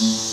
Mm-hmm.